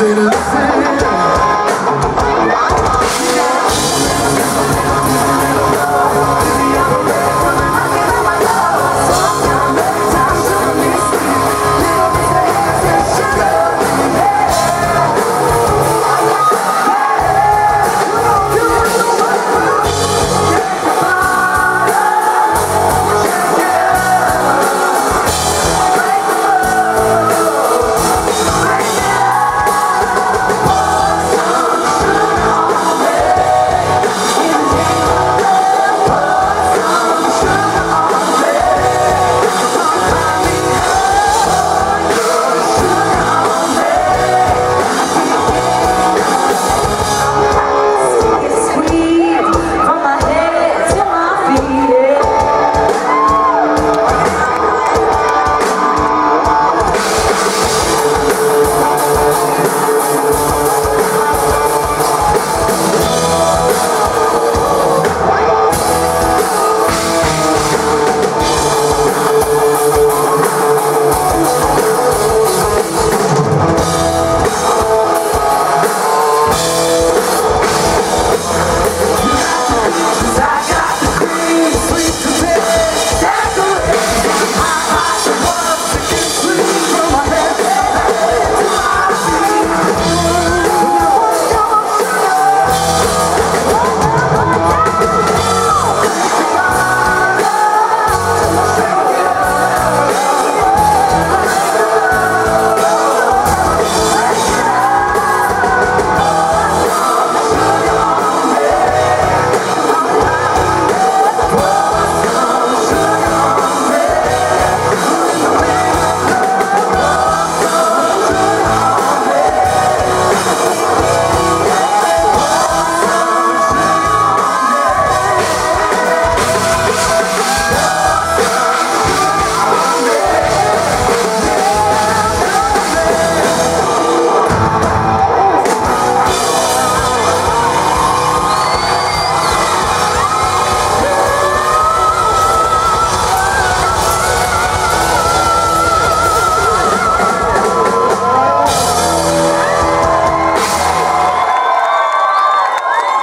say that.